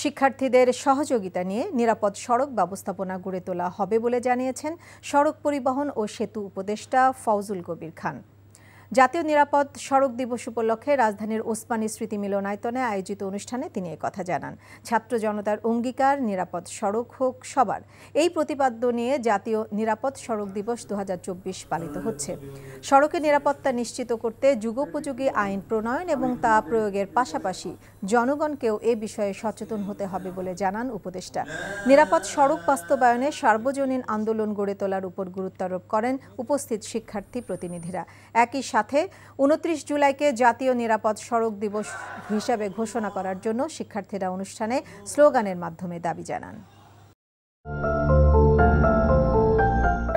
শিক্ষার্থীদের সহযোগিতা নিয়ে নিরাপদ সড়ক ব্যবস্থাপনা গড়ে তোলা হবে বলে জানিয়েছেন সড়ক পরিবহন ও সেতু উপদেষ্টা ফৌজুল কবির খান। জাতীয় নিরাপদ সড়ক দিবস উপলক্ষে রাজধানীর ওসমানী স্মৃতি মিলনায়তনে আয়োজিত অনুষ্ঠানে তিনি কথা জানান। ছাত্র জনতার অঙ্গীকার, নিরাপদ সড়ক হোক, সবার। এই প্রতিপাদ্য নিয়ে জাতীয় নিরাপদ সড়ক দিবস দুহাজার চব্বিশ পালিত হচ্ছে। সড়কে নিরাপত্তা নিশ্চিত করতে যুগোপযোগী আইন প্রণয়ন এবং তা প্রয়োগের পাশাপাশি জনগণকেও এ বিষয়ে সচেতন হতে হবে বলে জানান উপদেষ্টা। নিরাপদ সড়ক বাস্তবায়নে সার্বজনীন আন্দোলন গড়ে তোলার উপর গুরুত্বারোপ করেন উপস্থিত শিক্ষার্থী প্রতিনিধিরা। একই সাথে উনত্রিশ জুলাইকে জাতীয় নিরাপদ সড়ক দিবস হিসাবে ঘোষণা করার জন্য শিক্ষার্থীরা অনুষ্ঠানে স্লোগানের মাধ্যমে দাবি জানান।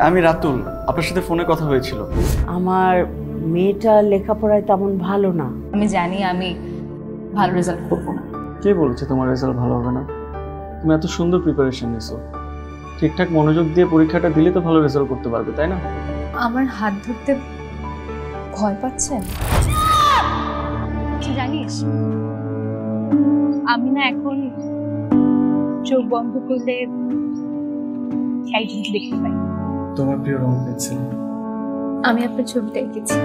আমি রাতুল আপনার সাথে ফোনে কথা হয়েছিল। আমার মেয়েটা লেখাপড়ায় তেমন ভালো না। আমি জানি আমি ভালো রেজাল্ট করব না। কে বলেছে তোমার রেজাল্ট ভালো হবে না? তুমি এত সুন্দর প্রিপারেশন নিছো। ঠিকঠাক মনোযোগ দিয়ে পরীক্ষাটা দিলে তো ভালো রেজাল্ট করতে পারবে তাই না? আমার হাত ধরতে ভয় পাচ্ছেন? জানিস? আমি না এখন চোখ বন্ধ করলে একজনকে দেখতে পাই। তোমার প্রিয় রং পেন্সিল আমি আপনার ছবিটা এঁকেছি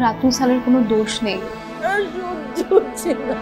রাতুল সালের কোনো দোষ নেই। না।